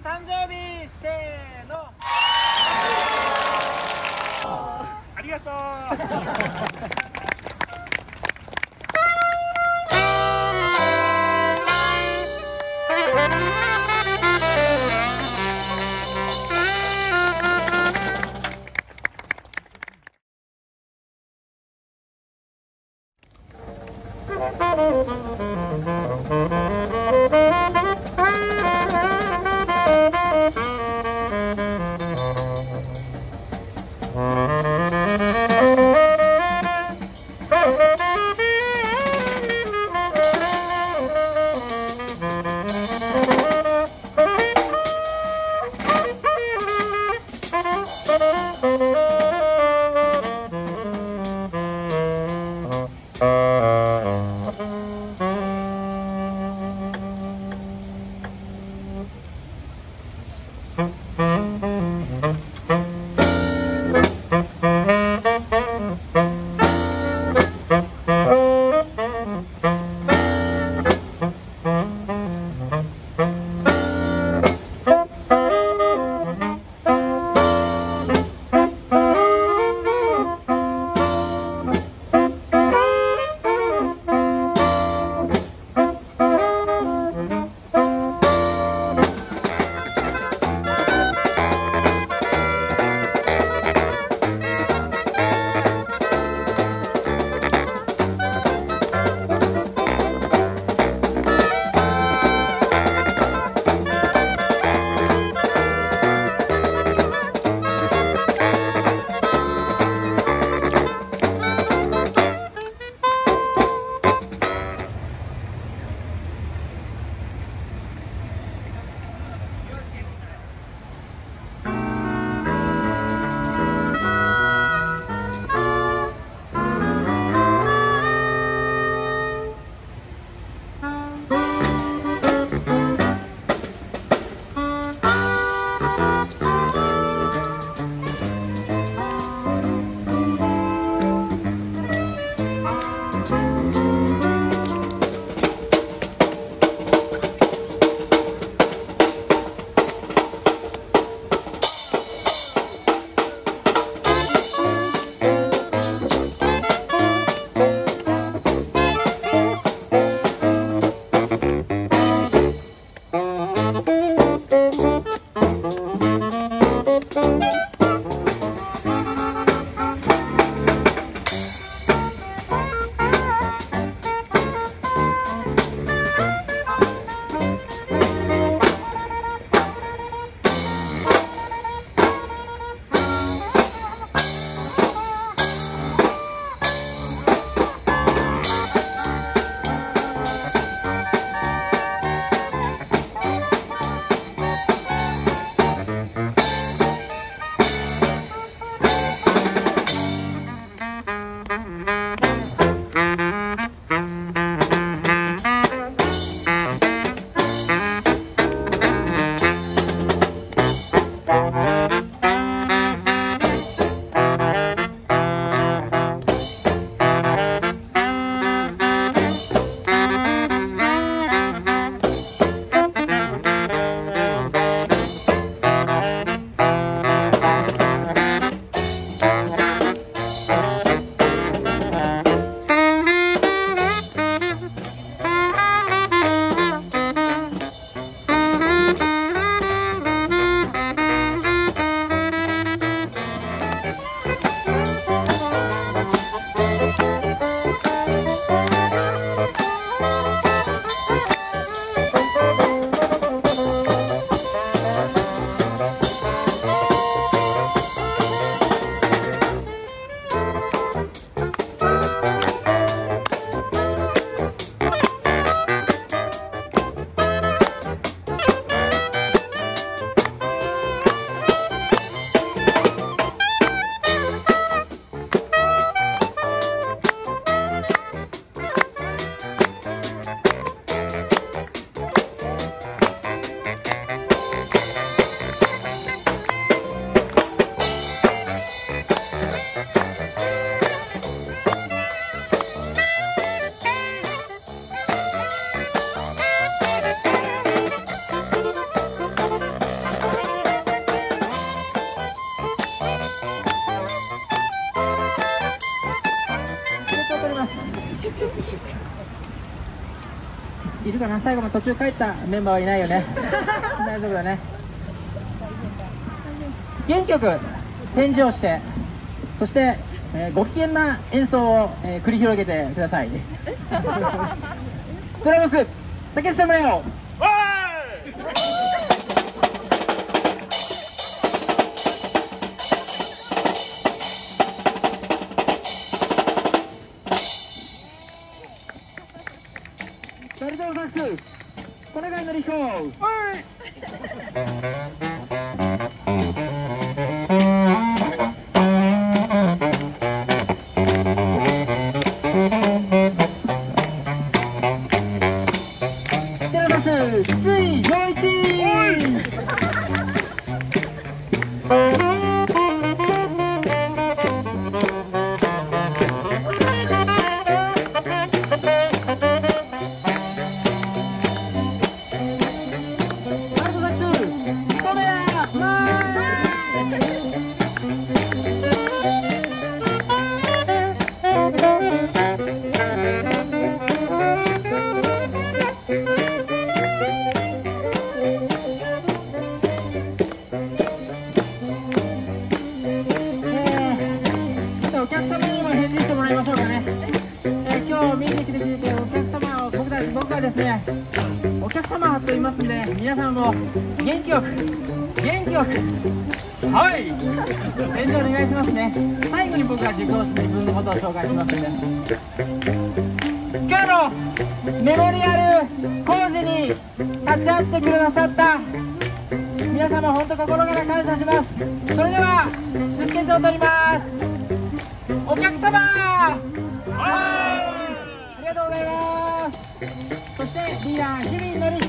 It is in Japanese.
誕生日せーの。ありがとういるかな？最後の途中帰ったメンバーはいないよね。大丈夫だね。元気よく返事をしてそして、えーご機嫌な演奏を、えー繰り広げてください。ドラムス竹下村よバルトルサックスこれがのりひてお客様を僕たち僕はですねお客様と言いますんで皆さんも元気よく元気よくはい返事お願いしますね。最後に僕が自己自分のことを紹介しますんで。今日のメモリアル工事に立ち会ってくださった皆様本当心から感謝します。それでは出血を取ります。お客様ありがとうございます。そしてリーダー日々のり